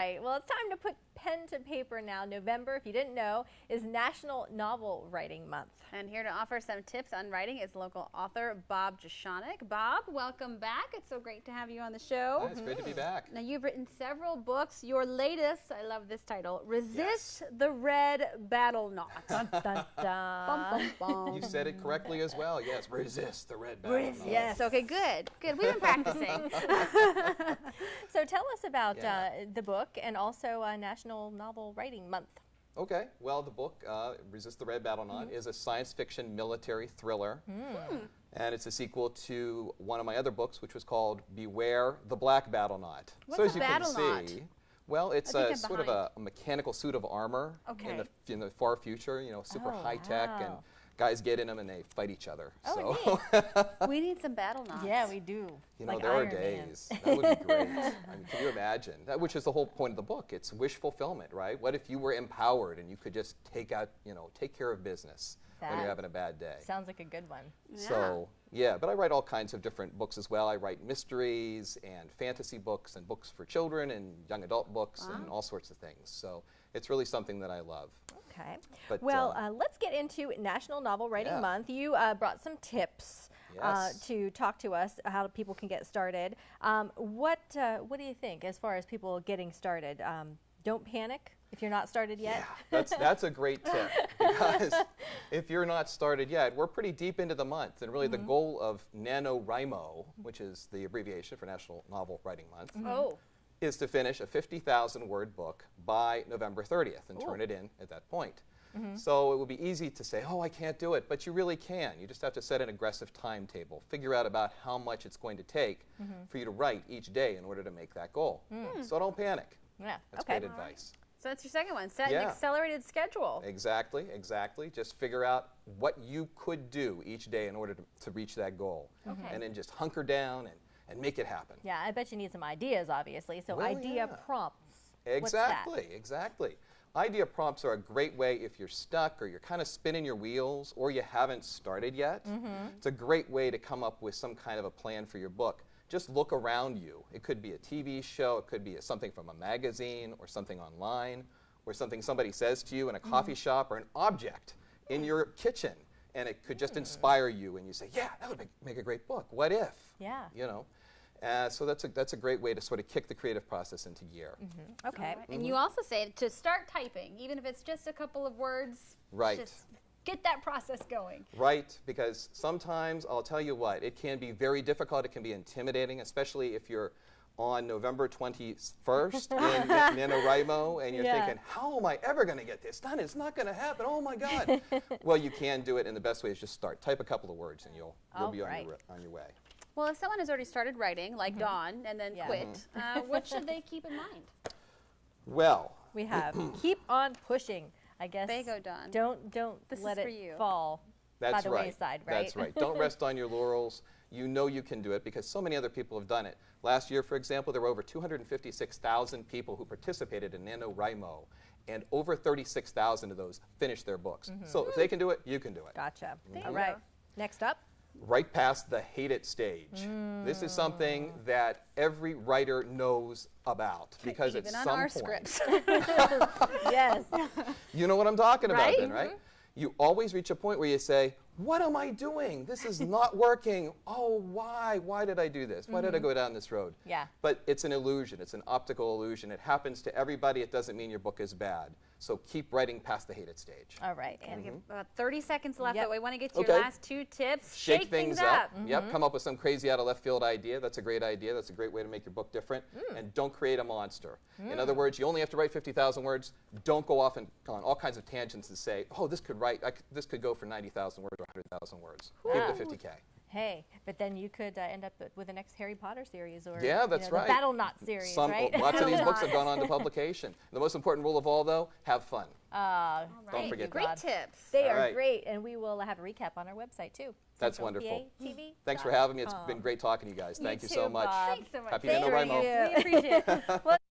Right, well, it's time to put pen to paper now. November, if you didn't know, is National Novel Writing Month. And here to offer some tips on writing is local author Bob Jeschonek. Bob, welcome back. It's so great to have you on the show. Hi, it's great to be mm-hmm. back. Now, you've written several books. Your latest, I love this title, Resist the Red Battlenaut. Dun, dun, dun. Bum, bum, bum. You said it correctly as well. Yes, resist the red battle. Resist. knot. Yes. Okay, good. Good. We've been practicing. Tell us about Yeah. uh, the book and also uh, National Novel Writing Month. Okay, well, the book, uh, Resist the Red Battlenaut, is a science fiction military thriller. And it's a sequel to one of my other books, which was called Beware the Black Battlenaut. What's so a as you battle can knot? see, well, it's a sort of a, mechanical suit of armor Okay. in, the, in the far future, you know, super Oh, high tech, and. Guys get in them and they fight each other. Oh, so, we need some Battlenauts. Yeah, we do. You know, Like there are Iron Man. days. That would be great. I mean, can you imagine? That, which is the whole point of the book. It's wish fulfillment, right? What if you were empowered and you could just take out, you know, take care of business when you're having a bad day? Sounds like a good one. So, yeah, but I write all kinds of different books as well. I write mysteries and fantasy books and books for children and young adult books and all sorts of things. So, it's really something that I love. Okay. But, well, uh, uh, let's get into National Novel Writing Yeah. Month. You uh, brought some tips uh, to talk to us how people can get started. Um, what uh, What do you think as far as people getting started? Um, don't panic if you're not started yet. Yeah, that's that's a great tip because if you're not started yet, we're pretty deep into the month, and really the goal of NaNoWriMo, which is the abbreviation for National Novel Writing Month, Oh, is to finish a 50,000 word book by November 30th and turn it in at that point. Mm-hmm. So it would be easy to say, "Oh, I can't do it," but you really can. You just have to set an aggressive timetable. Figure out about how much it's going to take mm-hmm. for you to write each day in order to make that goal. Mm. Hmm. So don't panic. Yeah. That's okay. great advice. so that's your second one. Set an accelerated schedule. Exactly, exactly. Just figure out what you could do each day in order to, to reach that goal. And then just hunker down and, and make it happen. Yeah, I bet you need some ideas, obviously. So Well, idea yeah. prompts. Exactly, exactly. Idea prompts are a great way if you're stuck or you're kind of spinning your wheels or you haven't started yet. Mm-hmm. It's a great way to come up with some kind of a plan for your book. Just look around you. It could be a TV show, it could be something from a magazine or something online or something somebody says to you in a coffee mm-hmm. shop or an object in your kitchen. And it could just inspire you and you say, yeah, that would make, make a great book. What if? Yeah. You know. Uh, so that's a, that's a great way to sort of kick the creative process into gear. Okay. All right. And you also say to start typing, even if it's just a couple of words. Right. Just get that process going. Right, because sometimes I'll tell you what, it can be very difficult. It can be intimidating, especially if you're on November 21st in Na- NaNoWriMo and you're Yeah. thinking, how am I ever going to get this done? It's not going to happen. Oh my God. well, you can do it, and the best way is just start. Type a couple of words, and you'll, you'll All be on right. your, on your way. Well, if someone has already started writing, like Dawn, and then Yeah. quit, uh, what should they keep in mind? Well, We have keep on pushing. I guess. There you go, Dawn. Don't don't This is let for it you. fall That's by the right. wayside, right? That's right. Don't rest on your laurels. You know you can do it because so many other people have done it. Last year, for example, there were over 256,000 people who participated in NaNoWriMo, and over 36,000 of those finished their books. Mm-hmm. So if they can do it, you can do it. Gotcha. There All you right. go. Next up. Right past the hate it stage. This is something mm. that every writer knows about because Even at on some our point, scripts. yes. You know what I'm talking about Right? then, right? Mm-hmm. You always reach a point where you say, What am I doing? This is not working. Oh, why? Why did I do this? Why did I mm-hmm. go down this road? Yeah. But it's an illusion. It's an optical illusion. It happens to everybody. It doesn't mean your book is bad. So keep writing past the hated stage. All right. And mm-hmm. we And have about 30 seconds left, Yep. but we want to get to your last two tips. Shake, things, up. Yep. Mm-hmm. Come up with some crazy out of left field idea. That's a great idea. That's a great way to make your book different. Mm. And don't create a monster. In other mm. words, you only have to write 50,000 words. Don't go off and on all kinds of tangents and say, oh, this could write, I c this could go for 90,000 words or 100,000 words. Keep it to 50K. hey, but then you could uh, end up with the next Harry Potter series or Yeah, you that's know, right. the Battlenaut series, Some, right? Lots of these books have gone on to publication. The most important rule of all, though, have fun. uh, Don't forget Great God. tips. They All are right. great, and we will have a recap on our website too. That's Central wonderful. TV. Thanks for having me. It's been great talking to you guys. Thank you, too, so much. Bob. Thanks so much. Happy Thank NaNoWriMo. you. We appreciate it. Well,